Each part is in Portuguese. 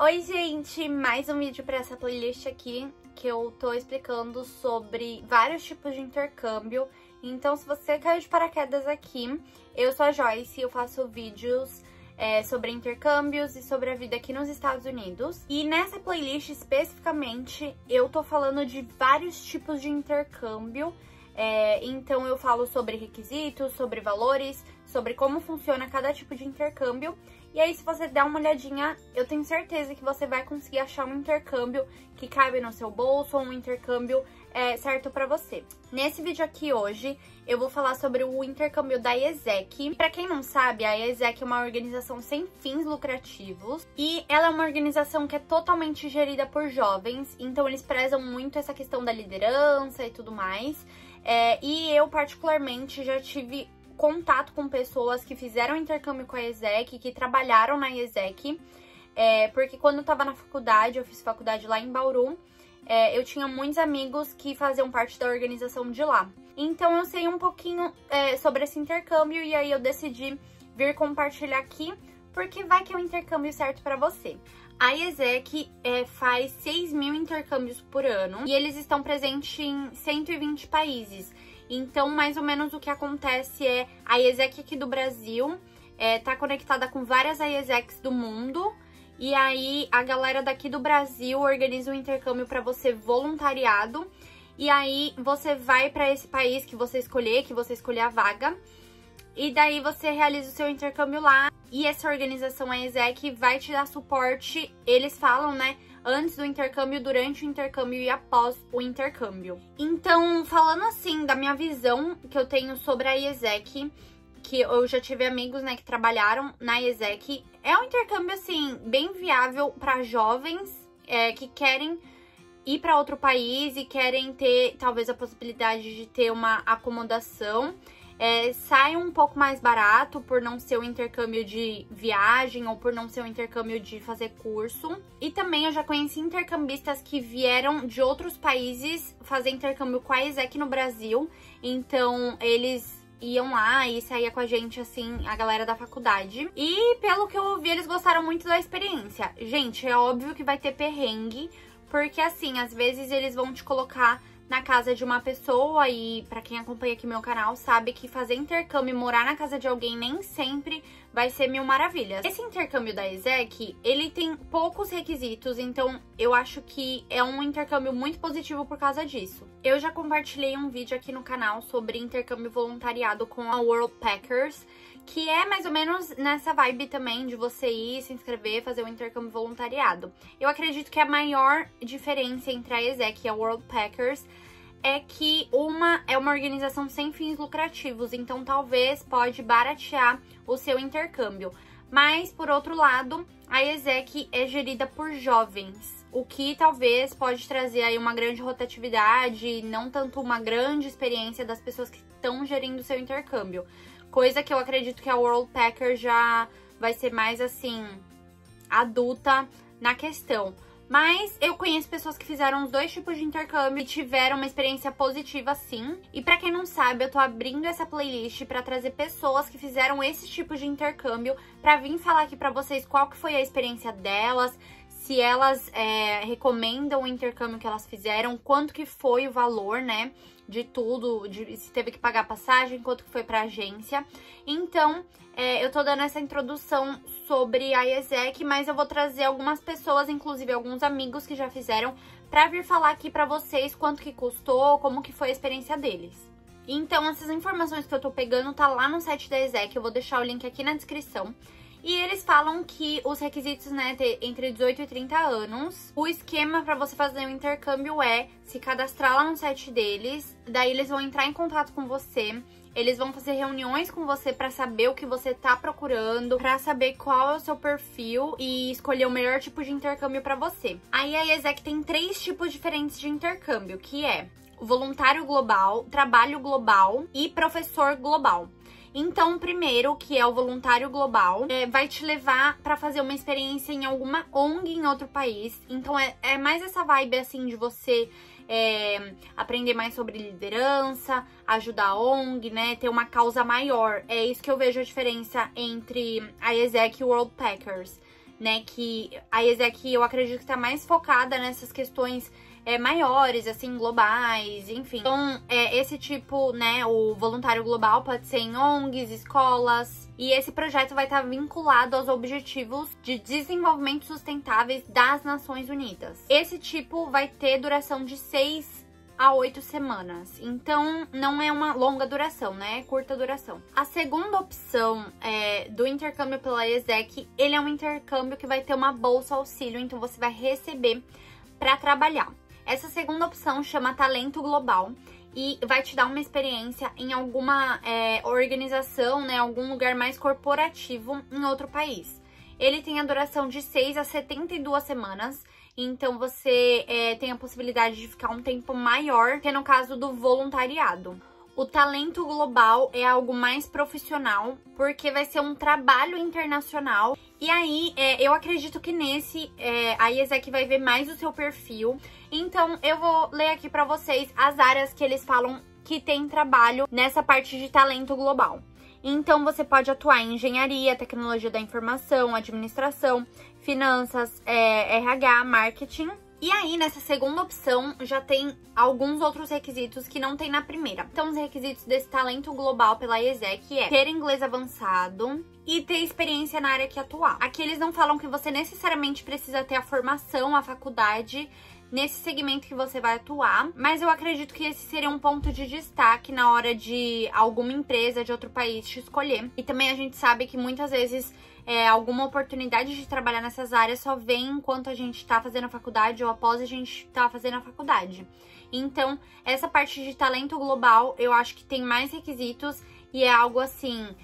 Oi, gente! Mais um vídeo para essa playlist aqui que eu tô explicando sobre vários tipos de intercâmbio. Então, se você caiu de paraquedas aqui, eu sou a Joyce e eu faço vídeos é, sobre intercâmbios e sobre a vida aqui nos Estados Unidos. E nessa playlist, especificamente, eu tô falando de vários tipos de intercâmbio. É, então, eu falo sobre requisitos, sobre valores, sobre como funciona cada tipo de intercâmbio. E aí, se você der uma olhadinha, eu tenho certeza que você vai conseguir achar um intercâmbio que cabe no seu bolso ou um intercâmbio é, certo para você. Nesse vídeo aqui hoje, eu vou falar sobre o intercâmbio da IESEC. Para quem não sabe, a IESEC é uma organização sem fins lucrativos e ela é uma organização que é totalmente gerida por jovens, então eles prezam muito essa questão da liderança e tudo mais. É, e eu, particularmente, já tive contato com pessoas que fizeram intercâmbio com a ESEC, que trabalharam na ESEC, é, porque quando eu tava na faculdade, eu fiz faculdade lá em Bauru, é, eu tinha muitos amigos que faziam parte da organização de lá. Então eu sei um pouquinho é, sobre esse intercâmbio e aí eu decidi vir compartilhar aqui, porque vai que é o um intercâmbio certo para você. A ESEC é, faz 6 mil intercâmbios por ano e eles estão presentes em 120 países. Então, mais ou menos o que acontece é a IESEC aqui do Brasil é, tá conectada com várias IESECs do mundo. E aí a galera daqui do Brasil organiza um intercâmbio para você voluntariado. E aí você vai para esse país que você escolher, que você escolher a vaga. E daí você realiza o seu intercâmbio lá. E essa organização, a ESEC, vai te dar suporte. Eles falam, né? antes do intercâmbio, durante o intercâmbio e após o intercâmbio. Então, falando assim da minha visão que eu tenho sobre a IESEC, que eu já tive amigos, né, que trabalharam na IESEC, é um intercâmbio assim bem viável para jovens é, que querem ir para outro país e querem ter talvez a possibilidade de ter uma acomodação é, sai um pouco mais barato por não ser um intercâmbio de viagem ou por não ser um intercâmbio de fazer curso. E também eu já conheci intercambistas que vieram de outros países fazer intercâmbio com a ESEC no Brasil. Então eles iam lá e saía com a gente, assim, a galera da faculdade. E pelo que eu ouvi, eles gostaram muito da experiência. Gente, é óbvio que vai ter perrengue, porque assim, às vezes eles vão te colocar na casa de uma pessoa e para quem acompanha aqui meu canal sabe que fazer intercâmbio e morar na casa de alguém nem sempre vai ser mil maravilhas. Esse intercâmbio da ESEC, ele tem poucos requisitos, então eu acho que é um intercâmbio muito positivo por causa disso. Eu já compartilhei um vídeo aqui no canal sobre intercâmbio voluntariado com a World Packers, que é mais ou menos nessa vibe também de você ir, se inscrever, fazer um intercâmbio voluntariado. Eu acredito que a maior diferença entre a ESEC e a World Packers é que uma é uma organização sem fins lucrativos, então talvez pode baratear o seu intercâmbio. Mas, por outro lado, a ESEC é gerida por jovens, o que talvez pode trazer aí uma grande rotatividade, não tanto uma grande experiência das pessoas que estão gerindo o seu intercâmbio. Coisa que eu acredito que a World Packer já vai ser mais assim, adulta na questão. Mas eu conheço pessoas que fizeram os dois tipos de intercâmbio e tiveram uma experiência positiva sim. E para quem não sabe, eu tô abrindo essa playlist para trazer pessoas que fizeram esse tipo de intercâmbio para vir falar aqui para vocês qual que foi a experiência delas, se elas é, recomendam o intercâmbio que elas fizeram, quanto que foi o valor, né, de tudo, de, se teve que pagar passagem, quanto que foi pra agência. Então, é, eu tô dando essa introdução sobre a IESEC, mas eu vou trazer algumas pessoas, inclusive alguns amigos que já fizeram, pra vir falar aqui pra vocês quanto que custou, como que foi a experiência deles. Então, essas informações que eu tô pegando tá lá no site da IESEC, eu vou deixar o link aqui na descrição. E eles falam que os requisitos, né, entre 18 e 30 anos. O esquema para você fazer o intercâmbio é se cadastrar lá no site deles, daí eles vão entrar em contato com você. Eles vão fazer reuniões com você para saber o que você tá procurando, para saber qual é o seu perfil e escolher o melhor tipo de intercâmbio para você. Aí a ESEC tem três tipos diferentes de intercâmbio, que é voluntário global, trabalho global e professor global. Então, primeiro, que é o voluntário global, é, vai te levar para fazer uma experiência em alguma ONG em outro país. Então, é, é mais essa vibe, assim, de você é, aprender mais sobre liderança, ajudar a ONG, né? Ter uma causa maior. É isso que eu vejo a diferença entre a ESEC e World Packers. né? Que a ESEC eu acredito que tá mais focada nessas questões é, maiores, assim, globais, enfim. Então, é, esse tipo, né, o voluntário global pode ser em ONGs, escolas, e esse projeto vai estar vinculado aos Objetivos de Desenvolvimento Sustentáveis das Nações Unidas. Esse tipo vai ter duração de seis a oito semanas. Então, não é uma longa duração, né? É curta duração. A segunda opção é, do intercâmbio pela ESEC, ele é um intercâmbio que vai ter uma bolsa auxílio, então você vai receber para trabalhar. Essa segunda opção chama Talento Global e vai te dar uma experiência em alguma é, organização, né, algum lugar mais corporativo em outro país. Ele tem a duração de 6 a 72 semanas, então você é, tem a possibilidade de ficar um tempo maior que no caso do voluntariado. O talento global é algo mais profissional, porque vai ser um trabalho internacional. E aí, é, eu acredito que nesse, é, a IESEC vai ver mais o seu perfil. Então, eu vou ler aqui pra vocês as áreas que eles falam que tem trabalho nessa parte de talento global. Então, você pode atuar em engenharia, tecnologia da informação, administração, finanças, é, RH, marketing e aí, nessa segunda opção, já tem alguns outros requisitos que não tem na primeira. Então, os requisitos desse talento global pela ESEC é ter inglês avançado e ter experiência na área que atuar. Aqui eles não falam que você necessariamente precisa ter a formação, a faculdade nesse segmento que você vai atuar, mas eu acredito que esse seria um ponto de destaque na hora de alguma empresa de outro país te escolher. E também a gente sabe que muitas vezes é, alguma oportunidade de trabalhar nessas áreas só vem enquanto a gente tá fazendo a faculdade ou após a gente tá fazendo a faculdade. Então, essa parte de talento global, eu acho que tem mais requisitos e é algo assim.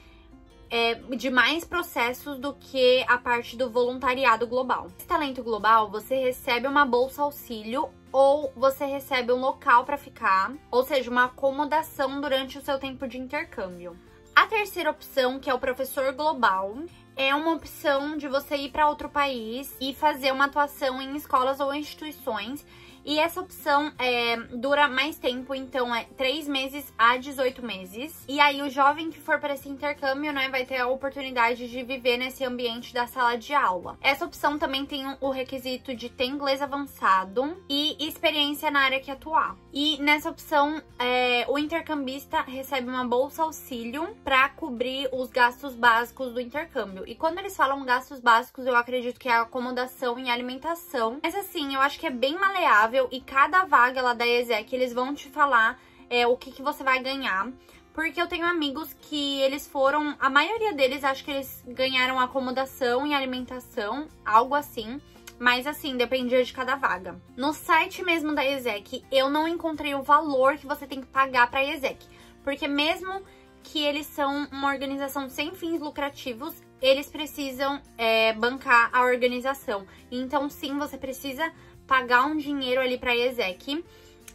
É, de mais processos do que a parte do voluntariado global. Esse talento global, você recebe uma bolsa auxílio ou você recebe um local para ficar, ou seja, uma acomodação durante o seu tempo de intercâmbio. A terceira opção, que é o professor global, é uma opção de você ir para outro país e fazer uma atuação em escolas ou instituições e essa opção é, dura mais tempo, então é 3 meses a 18 meses. E aí o jovem que for para esse intercâmbio, né, vai ter a oportunidade de viver nesse ambiente da sala de aula. Essa opção também tem o requisito de ter inglês avançado e experiência na área que atuar. E nessa opção, é, o intercambista recebe uma bolsa auxílio para cobrir os gastos básicos do intercâmbio. E quando eles falam gastos básicos, eu acredito que é acomodação e alimentação. Mas assim, eu acho que é bem maleável e cada vaga lá da ESEC eles vão te falar é, o que, que você vai ganhar. Porque eu tenho amigos que eles foram, a maioria deles acho que eles ganharam acomodação e alimentação, algo assim. Mas assim, dependia de cada vaga. No site mesmo da ESEC, eu não encontrei o valor que você tem que pagar pra ESEC. Porque mesmo que eles são uma organização sem fins lucrativos, eles precisam é, bancar a organização. Então, sim, você precisa pagar um dinheiro ali pra ESEC.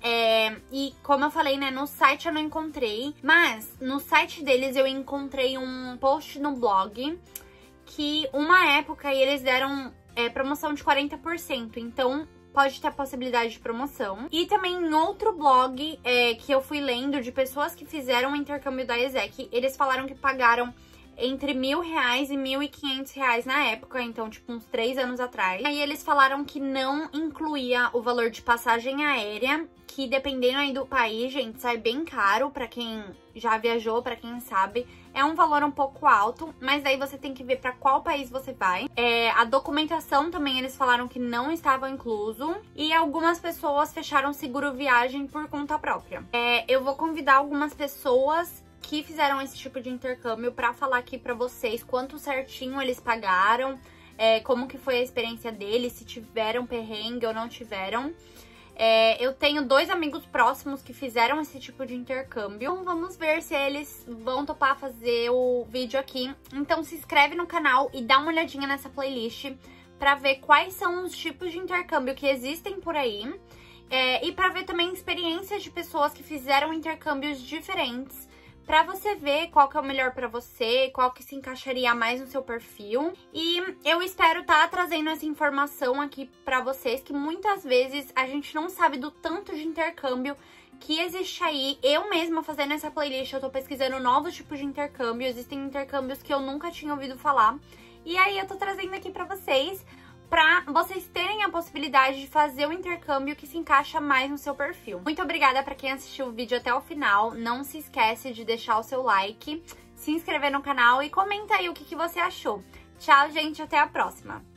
É, e como eu falei, né, no site eu não encontrei, mas no site deles eu encontrei um post no blog que uma época eles deram é, promoção de 40%, então pode ter a possibilidade de promoção. E também em outro blog é, que eu fui lendo de pessoas que fizeram o intercâmbio da ESEC, eles falaram que pagaram entre mil reais e mil e quinhentos reais na época, então tipo uns três anos atrás. Aí eles falaram que não incluía o valor de passagem aérea, que dependendo aí do país, gente, sai bem caro para quem já viajou, para quem sabe. É um valor um pouco alto, mas daí você tem que ver para qual país você vai. É, a documentação também eles falaram que não estava incluso. E algumas pessoas fecharam seguro viagem por conta própria. É, eu vou convidar algumas pessoas que fizeram esse tipo de intercâmbio para falar aqui para vocês quanto certinho eles pagaram, é, como que foi a experiência deles, se tiveram perrengue ou não tiveram. É, eu tenho dois amigos próximos que fizeram esse tipo de intercâmbio. Então, vamos ver se eles vão topar fazer o vídeo aqui. Então se inscreve no canal e dá uma olhadinha nessa playlist para ver quais são os tipos de intercâmbio que existem por aí. É, e para ver também experiências de pessoas que fizeram intercâmbios diferentes para você ver qual que é o melhor para você, qual que se encaixaria mais no seu perfil. E eu espero estar tá trazendo essa informação aqui para vocês, que muitas vezes a gente não sabe do tanto de intercâmbio que existe aí. Eu mesma fazendo essa playlist, eu tô pesquisando novos tipos de intercâmbio, existem intercâmbios que eu nunca tinha ouvido falar. E aí eu tô trazendo aqui pra vocês para vocês terem a possibilidade de fazer o intercâmbio que se encaixa mais no seu perfil. Muito obrigada para quem assistiu o vídeo até o final. Não se esquece de deixar o seu like, se inscrever no canal e comenta aí o que, que você achou. Tchau, gente, até a próxima!